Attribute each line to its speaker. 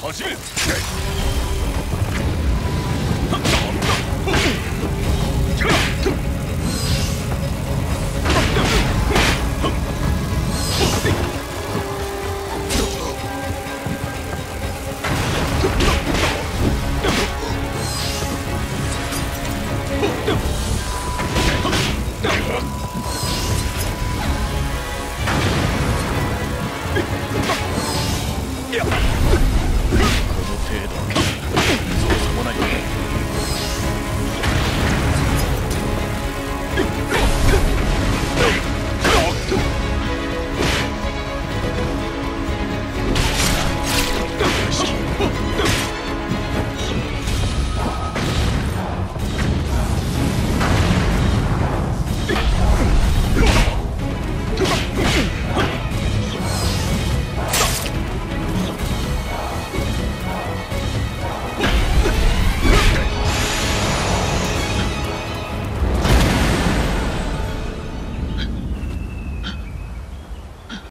Speaker 1: 小心！
Speaker 2: 他挡
Speaker 3: 着。